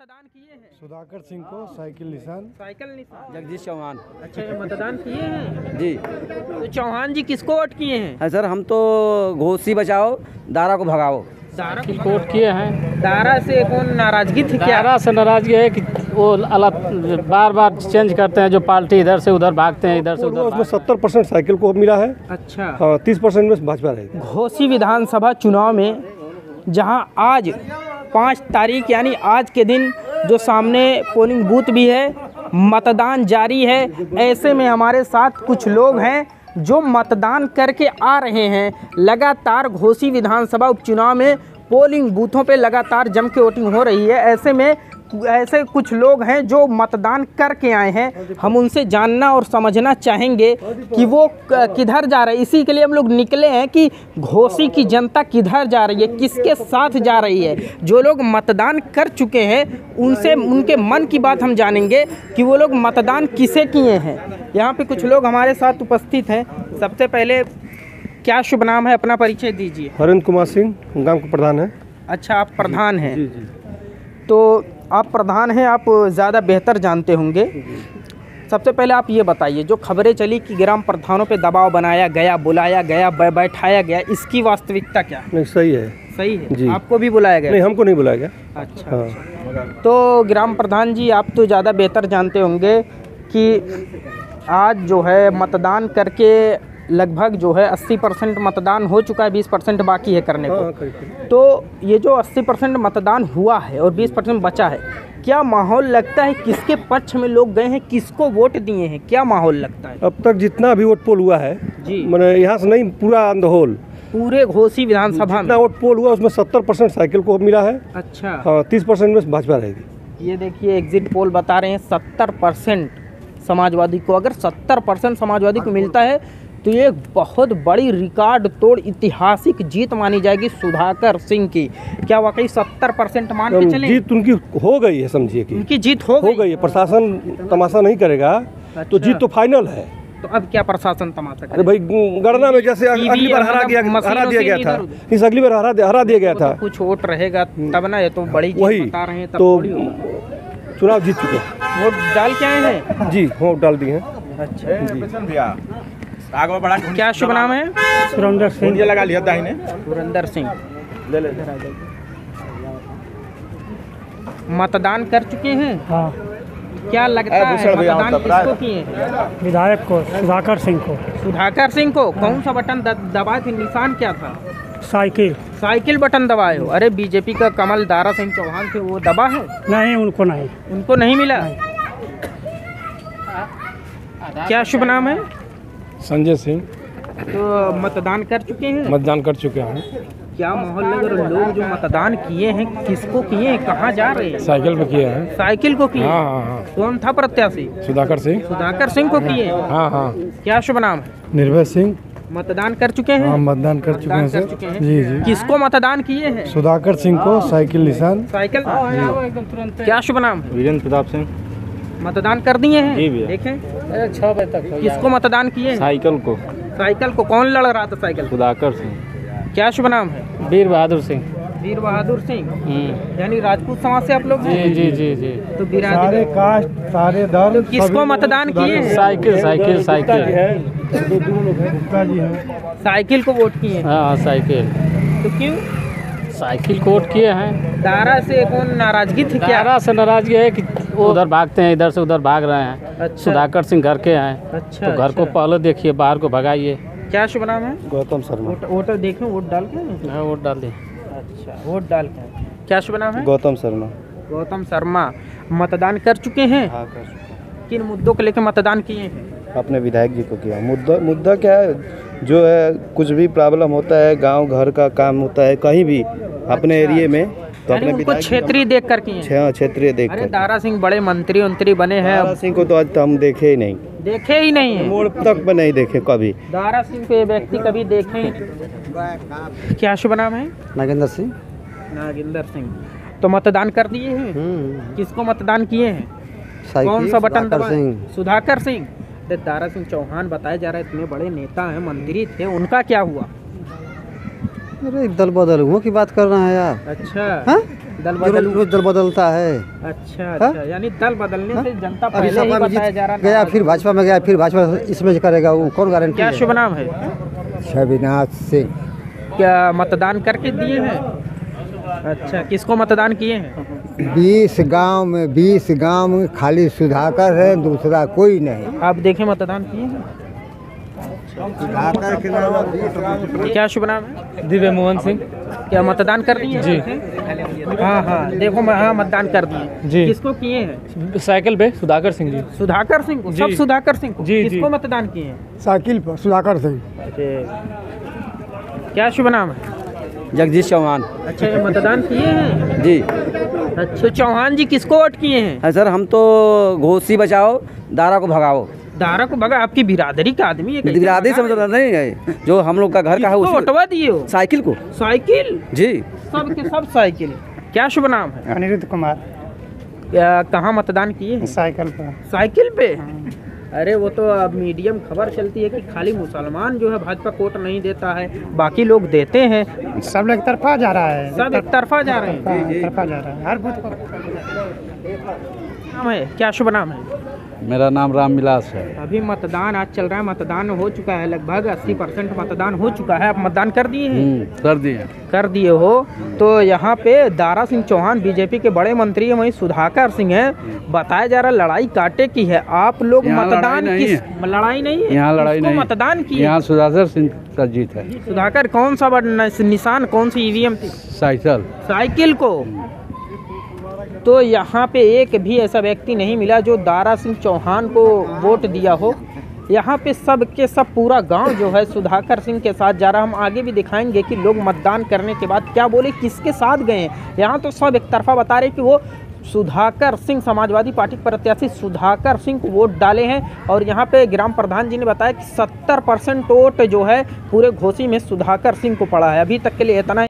मतदान किए हैं? सुधाकर सिंह को साइकिल निशान। साइकिल निशान। जगदीश चौहान। अच्छा ये मतदान किए हैं? जी। तो चौहान जी किसको वोट किए हैं? है सर हम तो घोसी बचाओ दारा को भगाओ। दारा को वोट किए हैं? दारा से कौन नाराज़गी थी क्या? ग्यारह से नाराज़गी है कि वो अलग बार बार चेंज करते हैं जो पार्टी इधर से उधर भागते हैं इधर से उधर उसमें सत्तर परसेंट साइकिल को मिला है। अच्छा। हाँ तीस परसेंट में भाजपा रहेगी घोसी विधानसभा चुनाव में जहाँ आज पाँच तारीख यानी आज के दिन जो सामने पोलिंग बूथ भी है, मतदान जारी है। ऐसे में हमारे साथ कुछ लोग हैं जो मतदान करके आ रहे हैं। लगातार घोसी विधानसभा उपचुनाव में पोलिंग बूथों पे लगातार जम के वोटिंग हो रही है। ऐसे में ऐसे कुछ लोग हैं जो मतदान करके आए हैं। हम उनसे जानना और समझना चाहेंगे कि वो किधर जा रहे हैं। इसी के लिए हम लोग निकले हैं कि घोसी की जनता किधर जा रही है किसके साथ जा रही है। जो लोग मतदान कर चुके हैं उनसे उनके मन की बात हम जानेंगे कि वो लोग मतदान किसे किए हैं। यहाँ पे कुछ लोग हमारे साथ उपस्थित हैं। सबसे पहले क्या शुभ नाम है? अपना परिचय दीजिए। हरेंद्र कुमार सिंह गाँव के प्रधान है। अच्छा आप प्रधान हैं। तो आप प्रधान हैं आप ज़्यादा बेहतर जानते होंगे। सबसे पहले आप ये बताइए जो खबरें चली कि ग्राम प्रधानों पे दबाव बनाया गया बुलाया गया बैठाया गया इसकी वास्तविकता क्या नहीं सही है। सही है? जी। आपको भी बुलाया गया? नहीं हमको नहीं बुलाया गया। अच्छा हाँ। तो ग्राम प्रधान जी आप तो ज़्यादा बेहतर जानते होंगे कि आज जो है मतदान करके लगभग जो है 80 परसेंट मतदान हो चुका है 20 परसेंट बाकी है करने हाँ को। हाँ, करीब। तो ये जो 80 परसेंट मतदान हुआ है और 20 परसेंट बचा है क्या माहौल लगता है किसके पक्ष में लोग गए हैं किसको वोट दिए हैं? क्या माहौल लगता है? अब तक जितना भी वोट पोल हुआ है जी। मैंने यहाँ से नहीं पूरा ऑन द होल पूरे घोसी विधानसभा में? वोट पोल हुआ उसमें सत्तर परसेंट साइकिल को मिला है। अच्छा। हाँ तीस परसेंट में भाजपा रहेगी। ये देखिए एग्जिट पोल बता रहे हैं सत्तर परसेंट समाजवादी को अगर सत्तर परसेंट समाजवादी को मिलता है तो ये एक बहुत बड़ी रिकॉर्ड तोड़ ऐतिहासिक जीत मानी जाएगी सुधाकर सिंह की। क्या वाकई सत्तर परसेंट मान के चले? जीत उनकी हो गई है समझिए कि। उनकी जीत हो हो गई। है प्रशासन तमाशा नहीं करेगा। तो अच्छा। जीत तो फाइनल है। तो अब क्या प्रशासन तमाशा अरे भाई गणना में जैसे अगली बार हरा गया हरा दिया गया था। इस अगली बार हरा हरा दिया गया था। तो कुछ वोट रहेगा तब ना ये तो बड़ी वही। बता रहे हैं तो चुनाव जीत चुके हैं। वोट डाल के आए हैं? जी वोट डाल दिए हैं। अच्छा। आगे बढ़ा क्या शुभ नाम है? सुरेंद्र सिंह। ये लगा लिया दाहिने सुरेंद्र सिंह। ले ले। मतदान कर चुके हैं? हाँ। क्या लगता है मतदान किसको किए हैं? विधायक को सुधाकर सिंह को। सुधाकर सिंह को? कौन सा बटन दबाए थे? निशान क्या था? साइकिल। साइकिल बटन दबाए हो। अरे बीजेपी का कमल दारा सिंह चौहान थे वो दबा है? नहीं उनको नहीं। उनको नहीं मिला? क्या शुभ नाम है? संजय सिंह। तो मतदान कर चुके हैं? मतदान कर चुके हैं। क्या माहौल लग रहा है? लोग जो मतदान किए हैं किसको किए हैं? कहाँ जा रहे हैं? साइकिल पे किए हैं। साइकिल को किए? हाँ हाँ हाँ। कौन था प्रत्याशी? सुधाकर सिंह। सुधाकर सिंह को किए? हाँ हाँ। क्या शुभ नाम? है निर्भय सिंह। मतदान कर चुके हैं? हाँ मतदान कर चुके हैं सर। जी जी। किसको मतदान किए हैं? सुधाकर सिंह को साइकिल निशान। साइकिल। क्या शुभ नाम? है? वीरेंद्र प्रताप सिंह। मतदान कर दिए हैं? जी देखें। छः बजे तक किसको मतदान किए? साइकिल को। साइकिल को। कौन लड़ रहा था साइकिल? सुधाकर सिंह। क्या शुभ नाम है? वीर बहादुर सिंह। वीर बहादुर सिंह। हम्म, यानी राजपूत समाज से आप लोग जी जी जी जी। तो बिरादरी कास्ट सारे धर्म किसको मतदान किए cycle cycle cycle. Gupta ji हैं साइकिल को वोट किए हाँ, साइकिल। तो क्यों? साइकिल को वोट किए हैं। दारा से कौन नाराज़गी थी क्या? ग्यारह से नाराज़गी है कि वो उधर भागते हैं इधर से उधर भाग रहे हैं। अच्छा। सुधाकर सिंह घर के हैं। अच्छा तो घर अच्छा। को। पहले देखिए बाहर को भगाइए। क्या शुभ नाम है? गौतम शर्मा। वोट वोटर देखें वोट डाल के। हाँ वोट डाल दिए। अच्छा वोट डाल के। क्या शुभ नाम है? गौतम शर्मा। गौतम शर्मा मतदान कर चुके हैं? हाँ कर चुके किन मुद्दों को लेकर मतदान किए हैं? अपने विधायक जी को किया। मुद्दा मुद्दा क्या है? जो है कुछ भी प्रॉब्लम होता है गाँव घर का काम होता है कहीं भी अपने एरिए में तो अपने उनको क्षेत्रीय देख कर किए हैं? हाँ, क्षेत्रीय देख कर दारा सिंह बड़े मंत्री उंत्री बने हैं दारा सिंह को तो आज तक हम देखे ही नहीं। देखे ही नहीं है। मोड़ तक में नहीं देखे कभी। दारा सिंह को ये व्यक्ति कभी देखे क्या शुभ नाम है? नागेंद्र सिंह। नागिंदर सिंह। तो मतदान कर दिए हैं? किसको मतदान किए हैं? कौन सा बटन दबा सुधाकर सिंह। अरे दारा सिंह चौहान बताए जा रहे हैं इतने बड़े नेता हैं मंत्री थे उनका क्या हुआ? अरे दल बदल हुआ की बात कर रहे हैं यार अच्छा। हाँ? दल बदल रोज दल बदलता है। अच्छा अच्छा यानी दल बदलने से जनता पहले ही बताया जा रहा जीत गया फिर भाजपा में गया फिर भाजपा इसमें करेगा वो कौन गारंटी क्या शुभ नाम है? छविनाथ सिंह। क्या मतदान करके दिए हैं? अच्छा किसको मतदान किए हैं? बीस गाँव में बीस गाँव में खाली सुधाकर है दूसरा कोई नहीं। आप देखें मतदान किए हैं? सुधाकर के बीस क्या शुभ नाम है? दिव्य मोहन सिंह। क्या मतदान कर दिए जी। हाँ हाँ। देखो मैं हाँ मतदान कर दिए जी। किसको किए हैं? साइकिल पे सुधाकर सिंह जी। सुधाकर सिंह को? सब सुधाकर सिंह को? जी, किसको मतदान किए हैं? साइकिल पर सुधाकर सिंह। क्या शुभ नाम है? जगदीश चौहान। अच्छा मतदान किए हैं? जी। अच्छा चौहान जी किसको वोट किए हैं? हाँ सर हम तो घोसी बचाओ दारा को भगाओ। दारा को भगा आपकी बिरादरी का आदमी है बिरादरी समझ? मतलब नहीं है। जो हम लोग का घर का है उसको दिए हो? साइकिल को। साइकिल? जी। सब के सब साइकिल। क्या शुभ नाम है? अनिरुद्ध कुमार। कहाँ मतदान किए साइकिल पर साइकिल पे? अरे वो तो अब मीडियम खबर चलती है कि खाली मुसलमान जो है भाजपा कोट नहीं देता है बाकी लोग देते हैं। सब लोग तरफा जा रहा है। सब एक तरफा जा रहे हैं। तरफा जा रहा है। हर बूथ पर। नाम है? क्या शुभ नाम है? मेरा नाम राम विलास है। अभी मतदान आज चल रहा है मतदान हो चुका है लगभग 80 परसेंट मतदान हो चुका है। आप मतदान कर दिए हैं? हम्म, कर दिए कर दिए हो? तो यहाँ पे दारा सिंह चौहान बीजेपी के बड़े मंत्री हैं वहीं सुधाकर सिंह हैं। बताया जा रहा है लड़ाई काटे की है। आप लोग मतदान लड़ाई किस लड़ाई नहीं है? यहाँ लड़ाई नहीं मतदान की यहाँ सुधाकर सिंह का जीत है। सुधाकर कौन सा निशान कौन सी ईवीएम थी? साइकिल। साइकिल को? तो यहाँ पे एक भी ऐसा व्यक्ति नहीं मिला जो दारा सिंह चौहान को वोट दिया हो। यहाँ पे सब के सब पूरा गाँव जो है सुधाकर सिंह के साथ जा रहा हम आगे भी दिखाएँगे कि लोग मतदान करने के बाद क्या बोले, किसके साथ गए हैं। यहाँ तो सब एक तरफा बता रहे कि वो सुधाकर सिंह, समाजवादी पार्टी प्रत्याशी सुधाकर सिंह को वोट डाले हैं। और यहाँ पे ग्राम प्रधान जी ने बताया कि 70 परसेंट वोट जो है पूरे घोसी में सुधाकर सिंह को पड़ा है। अभी तक के लिए इतना